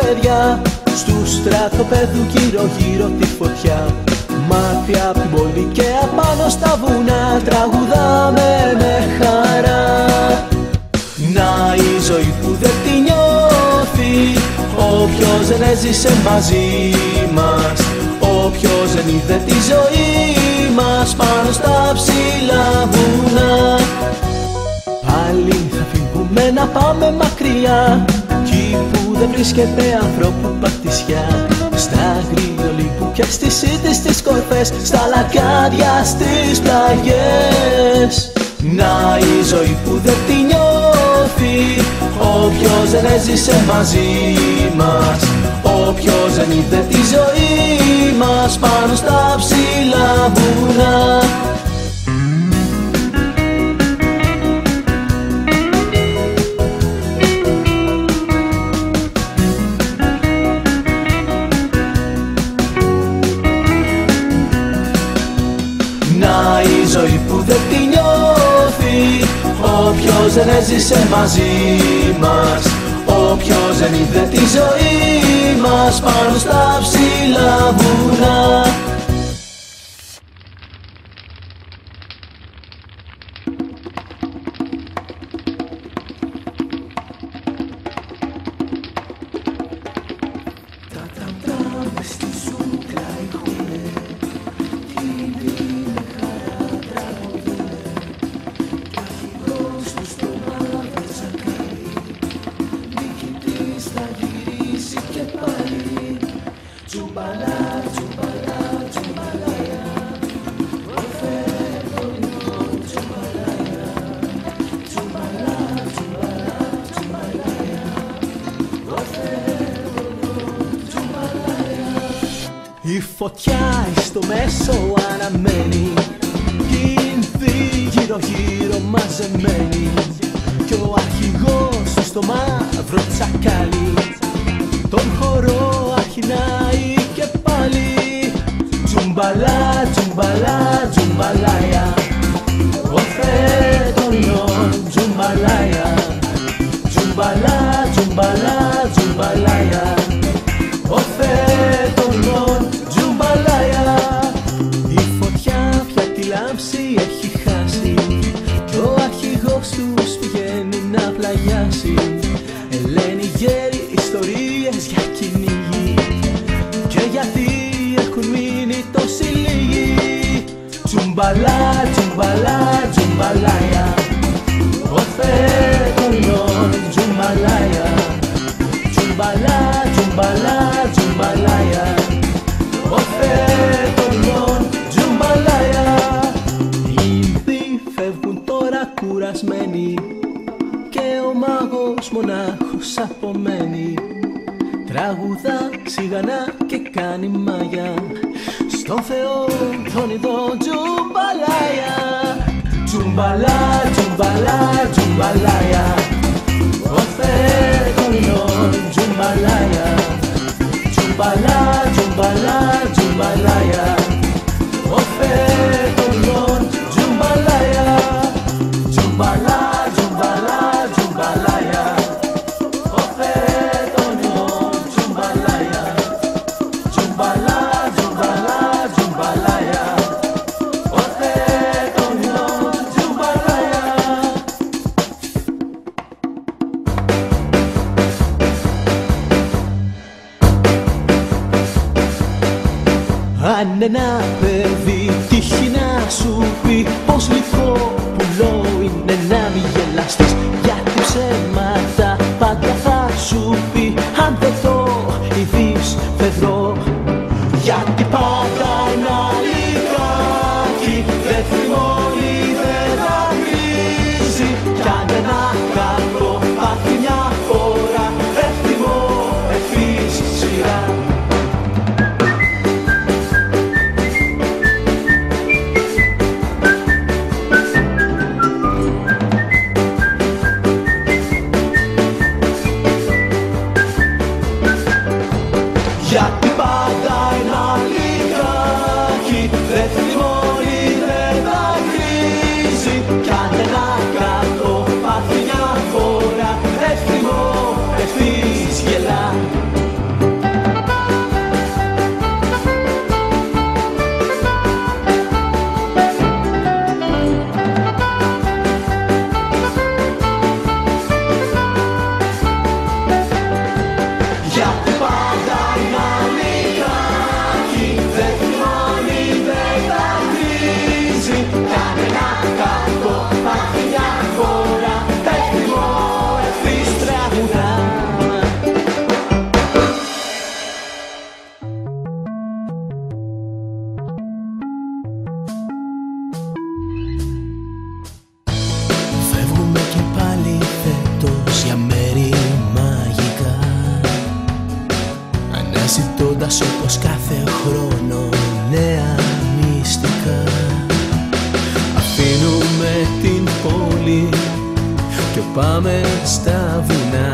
Τελειώσεις στις εκδρομές παιδιά Στου στρατοπέδου γύρω γύρω τη φωτιά. Μάτια απ' την πόλη και απάνω στα βουνά Τραγουδάμε με χαρά. Να η ζωή που δεν τη νιώθει Όποιος δεν έζησε μαζί μας Όποιος δεν είδε τη ζωή μας Πάνω στα ψηλά βουνά. Πάλι θα φύγουμε να πάμε μακριά Κι που δεν βρίσκεται ανθρώπου παρτισιά Στα γριολίπου και στις σύντες στις κορφές Στα λακάδια στις πλαγιές. Να η ζωή που δεν τη νιώθει Όποιος δεν έζησε μαζί μας Όποιος δεν είδε τη ζωή μας Πάνω στα ψηλά μαζί μας. Όποιος δεν είδε τη ζωή μας Πάνω στα ψηλά βουνά Η φωτιά στο μέσο αναμένει Κίνθη γύρω γύρω μαζεμένη. Κι ο αρχηγός του στο μαύρο τσακάλι. Τον χορό αρχινάει και πάλι. Τζουμπαλά, τζουμπαλά, τζουμπαλάια πηγαίνει να πλαγιάσει Ελένη γέρι ιστορίες για κυνήγι. Και γιατί έχουν μείνει τόσοι λίγοι. Τζουμπαλά, τζουμπαλά, τζουμπαλάια. Ο φέτονον τζουμπαλάια. Τζουμπαλά, τζουμπαλά, μονάχος απομένει. Τραγουδά σιγανά και κάνει μάγια Στον Θεό τον ειδών τζουμπαλάια. Τζουμπαλά, τζουμπαλά, τζουμπαλάια. Ο φέτονον τζουμπαλάια. Τζουμπαλά, τζουμπαλά, τζουμπαλάια Κοίτας όπως κάθε χρόνο νέα μυστικά. Αφήνουμε την πόλη και πάμε στα βουνά.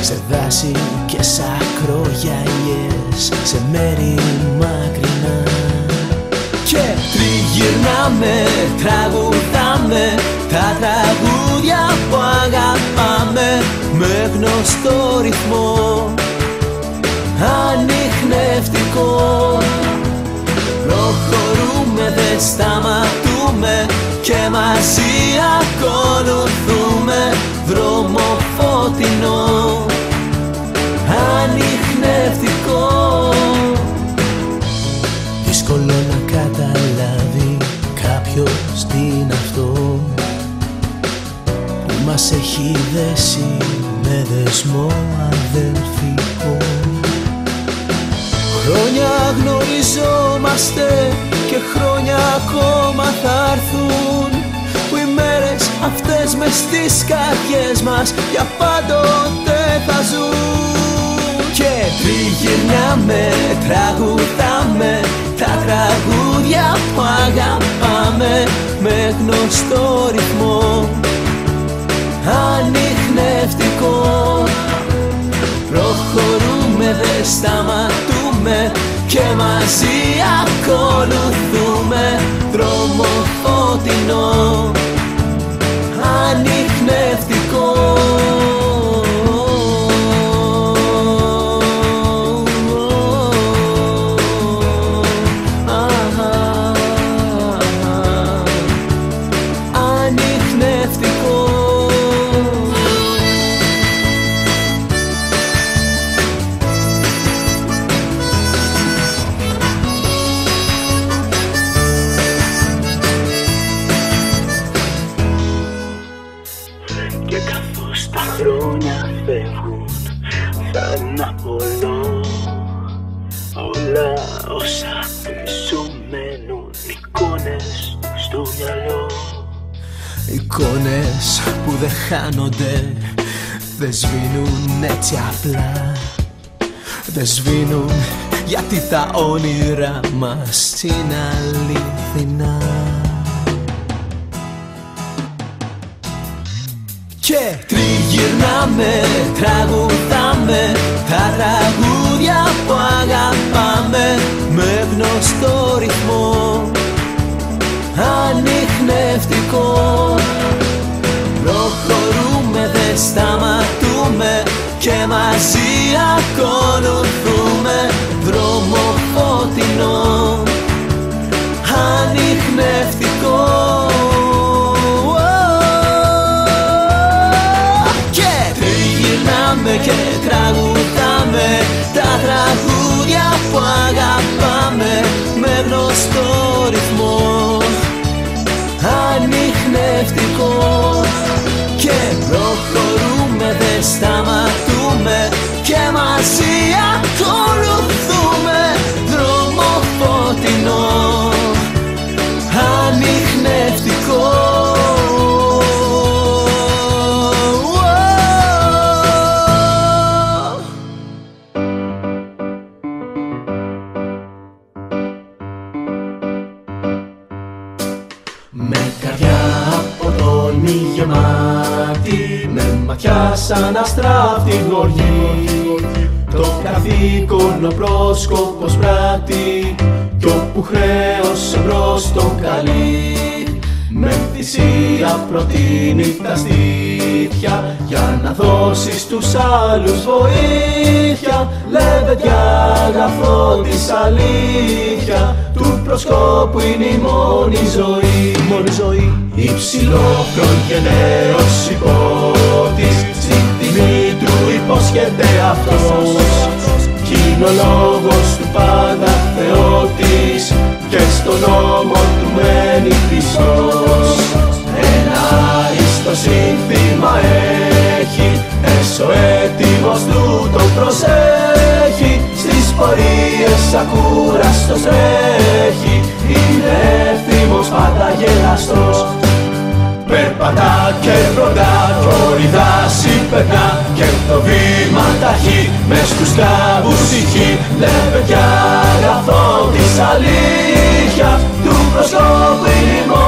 Σε δάση και σακρογιαλιές σε μέρη μακρινά. Και τριγυρνάμε, τραγουδάμε τα τραγούδια που αγαπάμε με γνωστό ρυθμό δεν σταματούμε και μαζί ακολουθούμε δρόμο φωτεινό ανοιχνευτικό Δύσκολο να καταλάβει κάποιος τι είναι αυτό που μας έχει δέσει με δεσμό αδελφικό Χρόνια γνωριζόμαστε και χρόνια ακόμα θα έρθουν. Που οι μέρες αυτές μες στις καρδιές μας για πάντοτε θα ζουν. Και τριγυρνάμε, τραγουδάμε τα τραγούδια που αγαπάμε με γνωστό ρυθμό και μαζί χάνονται Δεν σβήνουν έτσι απλά. Δεν σβήνουν γιατί τα όνειρα μας είναι αληθινά. Και τριγυρνάμε, τραγουδάμε Τα τραγούδια που αγαπάμε Με γνωστό ρυθμό. Ανοιχνευτικό Προχωρούμε, δεν σταματούμε και μαζί ακολουθούμε δρόμο φωτεινό ανοιχνευτικό. Και τριγυρνάμε και τραγουδάμε τα τραγούδια που αγαπάμε με γνωστό ρυθμό ανοιχνευτικό προχωρούμε, δεν σταματούμε σαν αστράφτη γοργή. Το καθήκον ο πρόσκοπος πράττει Κι όπου χρέος μπρος το καλεί Με θυσία προτείνει τα στήθια Για να δώσεις στους άλλους βοήθεια. Λεβεδιά αγαθό της αλήθεια. Του προσκόπου είναι η μόνη ζωή. Μόνη ζωή. Υψηλό προγενέως υπότης. Υπόσχεται αυτός. Κι είναι ο λόγος του πάντα Θεότης Και στον νόμο του μένει πιστός Ένα άριστο σύνθημα έχει Έσω έτοιμος του το προσέχει. Στις πορείες ακούραστος τρέχει Είναι έτοιμος πάντα γελαστός. Περπατά και ροντά κι περνά. Και το βήμα ταχύ μες στους τράβους ηχεί Λε παιδιά Μαρίας του προσκόπου